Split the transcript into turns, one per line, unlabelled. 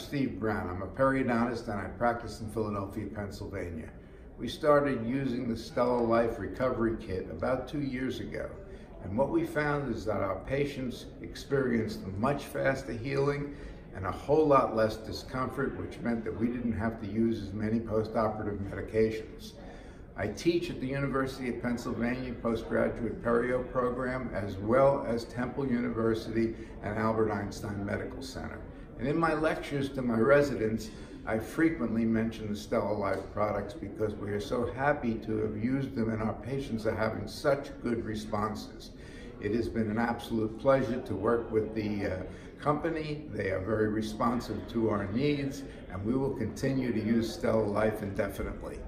Steve Brown. I'm a periodontist and I practice in Philadelphia, Pennsylvania. We started using the Stella Life Recovery Kit about two years ago. And what we found is that our patients experienced much faster healing and a whole lot less discomfort, which meant that we didn't have to use as many postoperative medications. I teach at the University of Pennsylvania postgraduate perio program as well as Temple University and Albert Einstein Medical Center. And in my lectures to my residents, I frequently mention the Stella Life products because we are so happy to have used them and our patients are having such good responses. It has been an absolute pleasure to work with the uh, company. They are very responsive to our needs and we will continue to use Stella Life indefinitely.